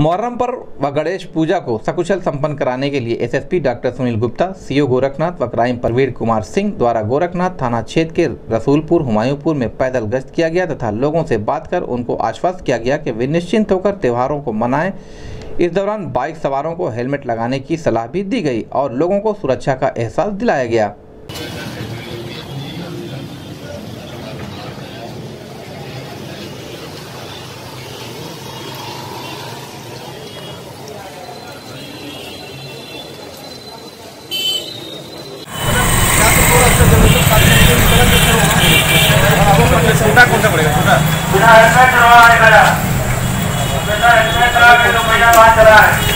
मुहर्रम पर व गणेश पूजा को सकुशल संपन्न कराने के लिए SSP doctor Sunil Gupta, CO Gorakhnath व क्राइम प्रवीण कुमार सिंह द्वारा गोरखनाथ थाना क्षेत्र के रसूलपुर, हुमायूंपुर में पैदल गश्त किया गया तथा लोगों से बात कर उनको आश्वस्त किया गया कि वे निश्चिंत होकर त्योहारों को मनाएँ। इस दौरान बाइक सवारों को हेलमेट लगाने की सलाह भी दी गई और लोगों को सुरक्षा का एहसास दिलाया गया। बेटा हेलमेट लगा है मेरा बेटा हेलमेट लगा के दो महीना बाद चला है